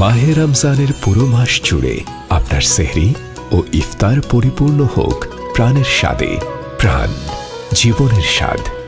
মাহে রমজানের পুরো মাস জুড়ে আপনার সেহরি ও ইফতার পরিপূর্ণ হোক প্রাণের স্বাদে, প্রাণ, জীবনের স্বাদ।